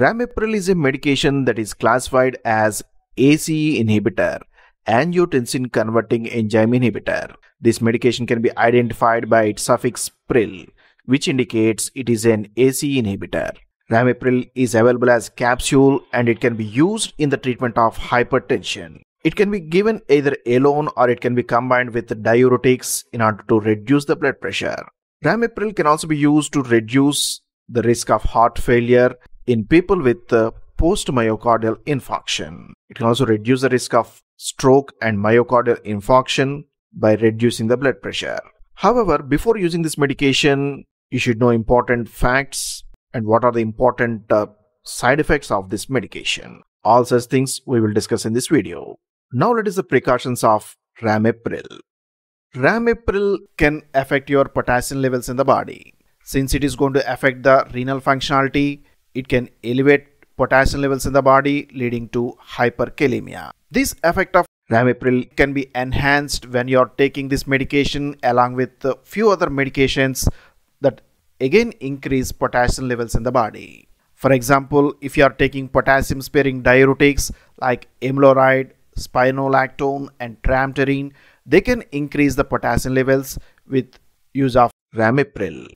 Ramipril is a medication that is classified as ACE inhibitor, angiotensin converting enzyme inhibitor. This medication can be identified by its suffix pril, which indicates it is an ACE inhibitor. Ramipril is available as capsule and it can be used in the treatment of hypertension. It can be given either alone or it can be combined with diuretics in order to reduce the blood pressure. Ramipril can also be used to reduce the risk of heart failure in people with uh, post-myocardial infarction. It can also reduce the risk of stroke and myocardial infarction by reducing the blood pressure. However, before using this medication, you should know important facts and what are the important uh, side effects of this medication. All such things we will discuss in this video. Now let us the precautions of Ramipril. Ramipril can affect your potassium levels in the body. Since it is going to affect the renal functionality, it can elevate potassium levels in the body leading to hyperkalemia. This effect of Ramipril can be enhanced when you are taking this medication along with a few other medications that again increase potassium levels in the body. For example, if you are taking potassium sparing diuretics like amiloride, spironolactone and triamterene, they can increase the potassium levels with use of Ramipril.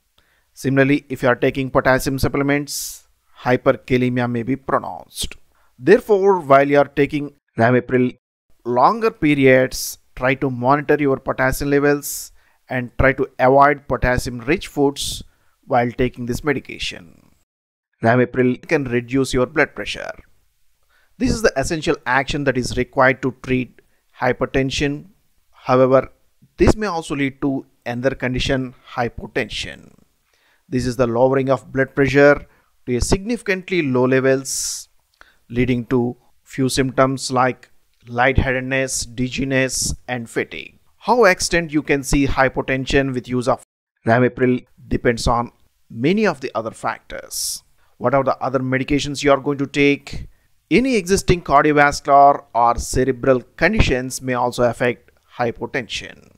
Similarly, if you are taking potassium supplements, hyperkalemia may be pronounced. Therefore, while you are taking Ramipril longer periods, try to monitor your potassium levels and try to avoid potassium rich foods while taking this medication. Ramipril can reduce your blood pressure. This is the essential action that is required to treat hypertension. However, this may also lead to another condition, hypotension. This is the lowering of blood pressure to a significantly low levels leading to few symptoms like lightheadedness, dizziness and fatigue. How extent you can see hypotension with use of Ramipril depends on many of the other factors. What are the other medications you are going to take? Any existing cardiovascular or cerebral conditions may also affect hypotension.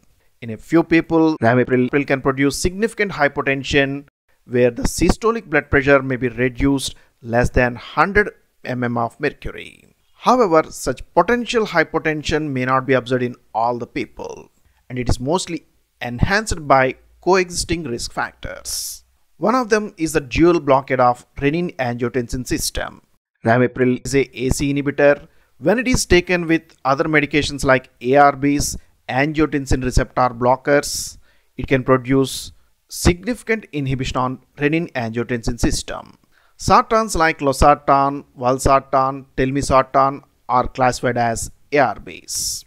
In a few people, Ramipril can produce significant hypotension where the systolic blood pressure may be reduced less than 100 mm of mercury. However, such potential hypotension may not be observed in all the people and it is mostly enhanced by coexisting risk factors. One of them is the dual blockade of renin-angiotensin system. Ramipril is a ACE inhibitor. When it is taken with other medications like ARBs, angiotensin receptor blockers, it can produce significant inhibition on renin-angiotensin system. Sartans like losartan, valsartan, telmisartan are classified as ARBs.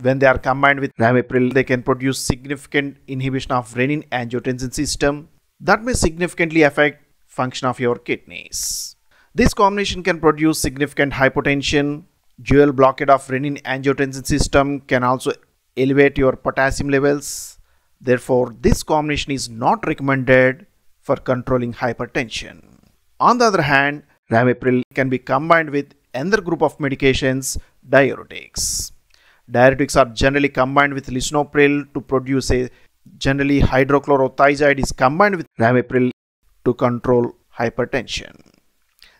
When they are combined with ramipril, they can produce significant inhibition of renin-angiotensin system that may significantly affect function of your kidneys. This combination can produce significant hypotension. Dual blockade of renin-angiotensin system can also elevate your potassium levels. Therefore, this combination is not recommended for controlling hypertension. On the other hand, ramipril can be combined with another group of medications, diuretics. Diuretics are generally combined with lisinopril to produce a generally hydrochlorothiazide is combined with ramipril to control hypertension.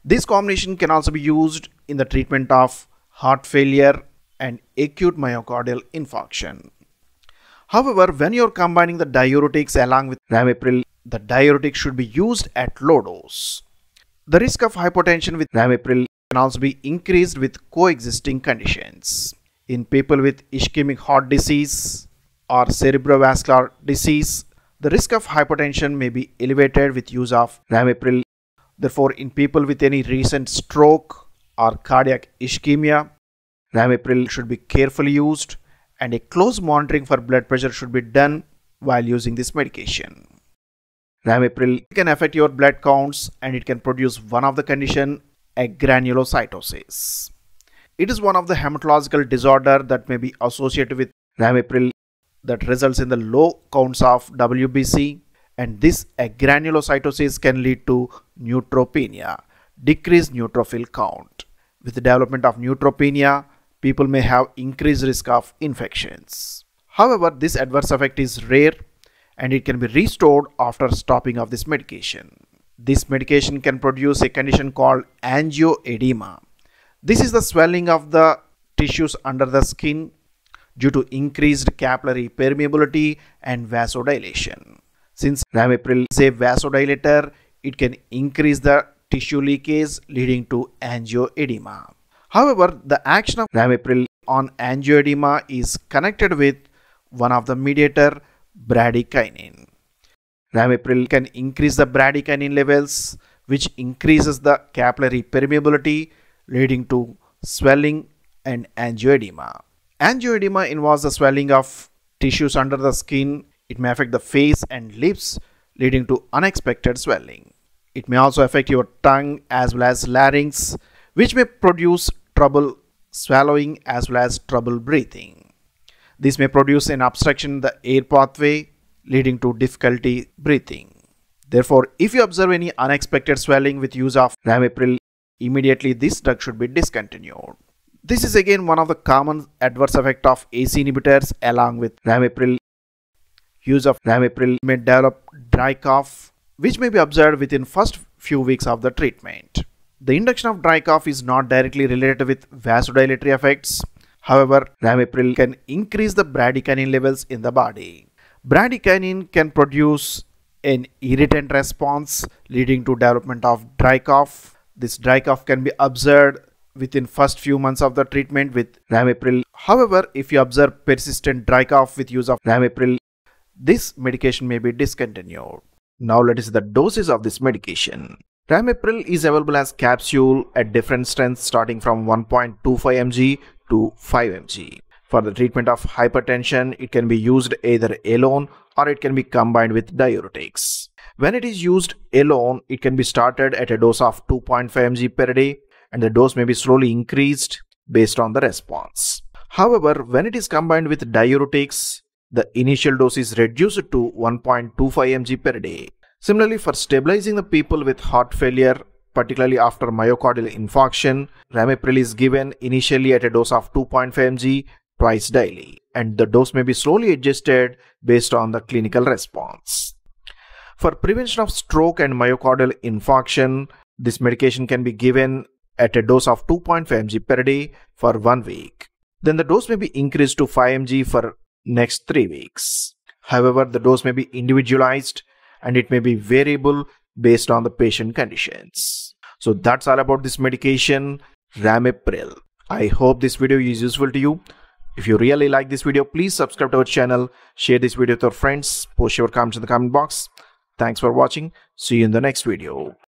This combination can also be used in the treatment of heart failure and acute myocardial infarction. However, when you are combining the diuretics along with ramipril, the diuretic should be used at low dose. The risk of hypotension with ramipril can also be increased with coexisting conditions. In people with ischemic heart disease or cerebrovascular disease, the risk of hypotension may be elevated with use of ramipril. Therefore, in people with any recent stroke or cardiac ischemia, ramipril should be carefully used and a close monitoring for blood pressure should be done while using this medication. Ramipril can affect your blood counts and it can produce one of the condition agranulocytosis. It is one of the hematological disorder that may be associated with ramipril that results in the low counts of WBC and this agranulocytosis can lead to neutropenia, decreased neutrophil count. With the development of neutropenia, people may have increased risk of infections. However, this adverse effect is rare and it can be restored after stopping of this medication. This medication can produce a condition called angioedema. This is the swelling of the tissues under the skin due to increased capillary permeability and vasodilation. Since ramipril is a vasodilator, it can increase the tissue leakage leading to angioedema. However, the action of ramipril on angioedema is connected with one of the mediator bradykinin. Ramipril can increase the bradykinin levels which increases the capillary permeability leading to swelling and angioedema. Angioedema involves the swelling of tissues under the skin. It may affect the face and lips leading to unexpected swelling. It may also affect your tongue as well as larynx which may produce trouble swallowing as well as trouble breathing. This may produce an obstruction in the air pathway leading to difficulty breathing. Therefore, if you observe any unexpected swelling with use of ramipril, immediately this drug should be discontinued. This is again one of the common adverse effect of ACE inhibitors along with ramipril. Use of ramipril may develop dry cough which may be observed within first few weeks of the treatment. The induction of dry cough is not directly related with vasodilatory effects. However, ramipril can increase the bradykinin levels in the body. Bradykinin can produce an irritant response leading to development of dry cough. This dry cough can be observed within first few months of the treatment with ramipril. However, if you observe persistent dry cough with use of ramipril, this medication may be discontinued. Now let us see the doses of this medication. Ramipril is available as capsule at different strengths starting from 1.25 mg to 5 mg. For the treatment of hypertension, it can be used either alone or it can be combined with diuretics. When it is used alone, it can be started at a dose of 2.5 mg per day and the dose may be slowly increased based on the response. However, when it is combined with diuretics, the initial dose is reduced to 1.25 mg per day. Similarly, for stabilizing the people with heart failure, particularly after myocardial infarction, ramipril is given initially at a dose of 2.5 mg twice daily, and the dose may be slowly adjusted based on the clinical response. For prevention of stroke and myocardial infarction, this medication can be given at a dose of 2.5 mg per day for one week. Then the dose may be increased to 5 mg for next 3 weeks. However, the dose may be individualized and it may be variable based on the patient conditions. So that's all about this medication, Ramipril. I hope this video is useful to you. If you really like this video, please subscribe to our channel, share this video with your friends, post your comments in the comment box. Thanks for watching. See you in the next video.